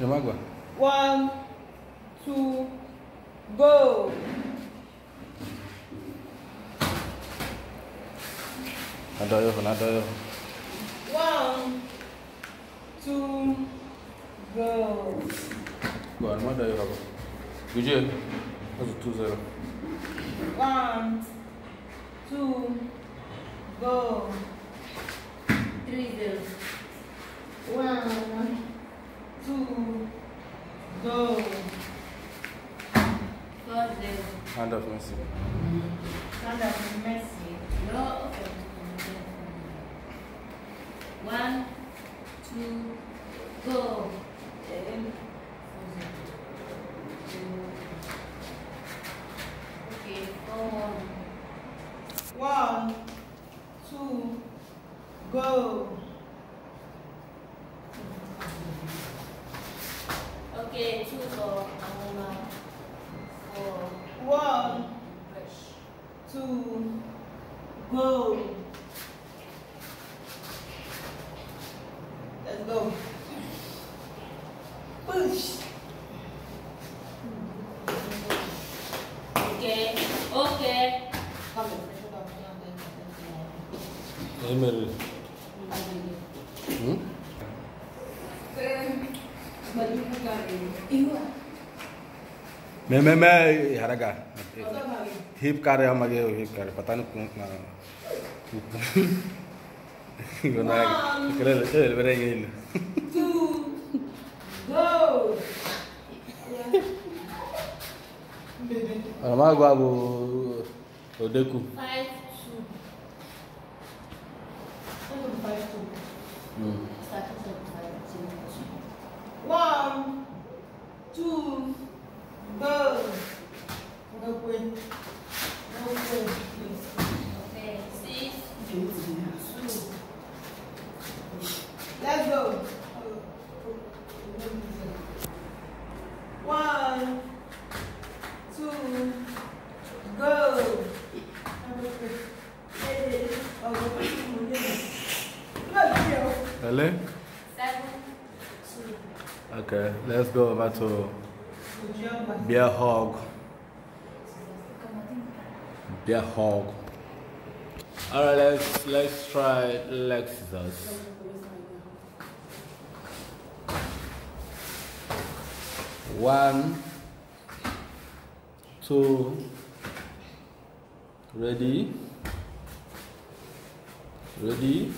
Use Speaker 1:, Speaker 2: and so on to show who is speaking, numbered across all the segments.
Speaker 1: Gbà.
Speaker 2: One, two, go.
Speaker 1: Fún adọ́yọ̀.
Speaker 2: One, two, go.
Speaker 1: Ní má dọ́yọ̀ kàbọ̀. Gùjẹ́ ó sì two zero.
Speaker 2: One, two, go.
Speaker 3: Three zero.
Speaker 2: One, two, go.
Speaker 3: Four zero.
Speaker 1: Hand Messi.
Speaker 2: Stand up, Messi.
Speaker 3: No. One, two, go. Okay,
Speaker 2: two
Speaker 3: for. Four.
Speaker 2: One, two, go. Let's go. Push.
Speaker 3: Okay, okay.
Speaker 2: Come on, pressure
Speaker 1: मैं मैं मैं हरगा। Heap कार्य हम आगे heap कार्य पता नहीं
Speaker 3: गुनाह करे
Speaker 2: लचे बरे ये हमारा गुआ वो देखू।
Speaker 3: Okay,
Speaker 2: let's go
Speaker 1: over to beer hog. Beer hog. Alright, let's let's try Lexus. One, two, ready, ready,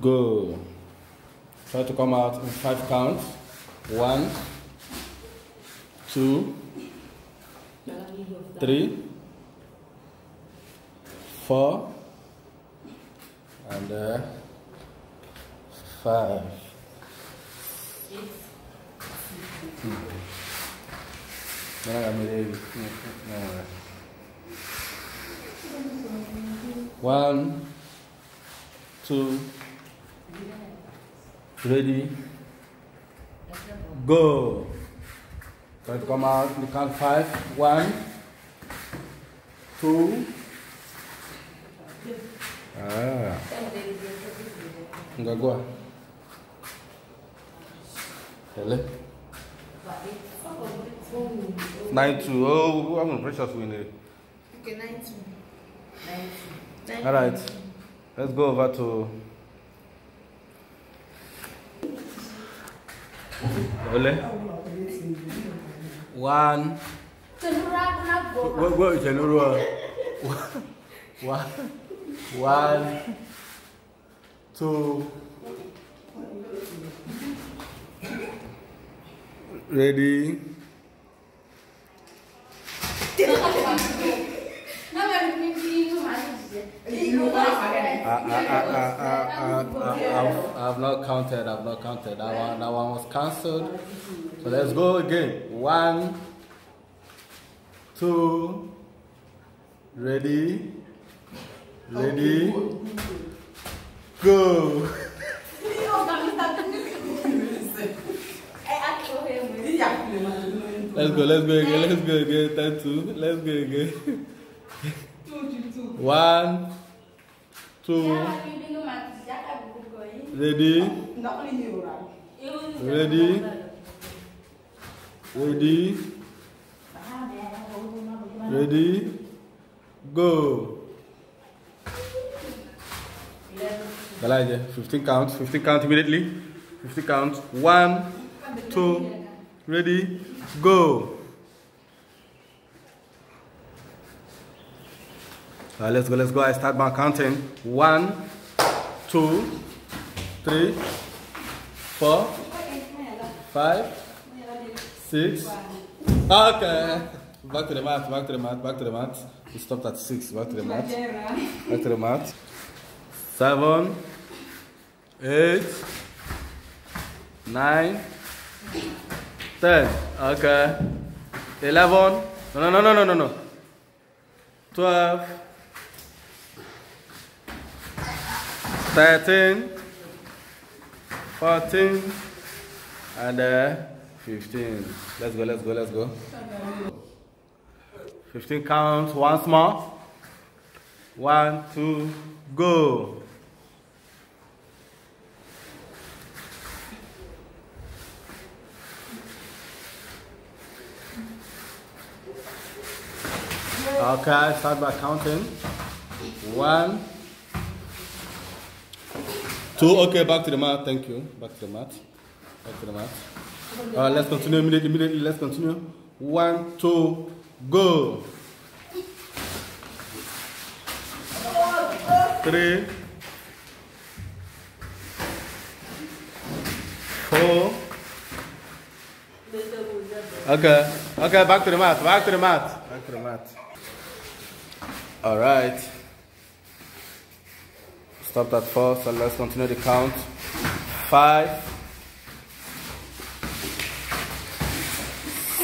Speaker 1: go. Try to come out in five counts. One, two, three, four, and uh, five. No, One, two, ready, go. Try to come out the count five. One, two. Ah, enggak gua. Hele. Nine two. Oh, I'm precious winner.
Speaker 2: Okay, nine, two.
Speaker 3: Nine,
Speaker 1: All right, let's go over to. Ole. One. What? What is another one? One. Two. Ready. I've not counted. I've not counted. That one, that one was cancelled. So let's go again. One, two, ready, ready, go. Let's go. Let's go again. Let's go again. Time two. Let's go again. One, two. Ready? Ready? Ready? Ready? Go. Elijah, 15 counts, 15 counts immediately. 15 counts. One, two, ready, go. Alright, let's go, let's go. I start by counting. One, two, three, four, five, six. Okay. Back to the mat, back to the mat, back to the mat. We stopped at six. Back to the mat. Back to the mat. Seven, eight, nine, ten. Okay. Eleven. No, no, no, no, no, no, no. Twelve. Thirteen. Fourteen. And uh, fifteen. Let's go, let's go, let's go. Fifteen counts once more. One, two, go. Okay, start by counting. One, two. Okay, back to the mat. Thank you. Back to the mat. Back to the mat. Uh, let's continue immediately. Immediately, let's continue. One, two, go. Three, four. Okay, okay, back to the mat. Back to the mat. Back to the mat. All right. Stopped at four, so let's continue the count. Five,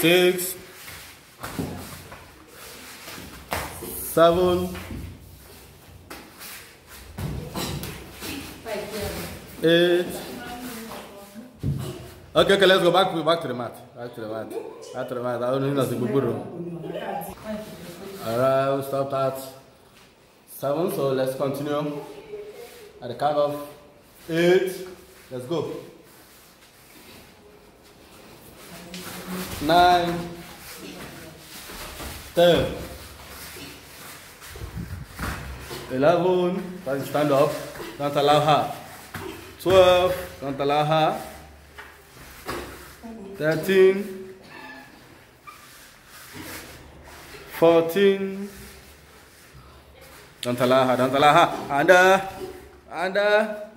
Speaker 1: six, seven, eight. Okay, okay, let's go back back to the mat. Back to the mat. Back to the mat. I don't know the buburu. Alright, we stopped at seven, so let's continue. At the count of eight, let's go. Nine, ten, eleven, to stand up, don't allow her. Twelve, don't allow her. Thirteen, fourteen. Don't allow her, don't allow her. Under, under.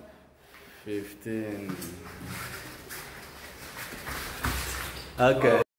Speaker 1: Fifteen. Okay.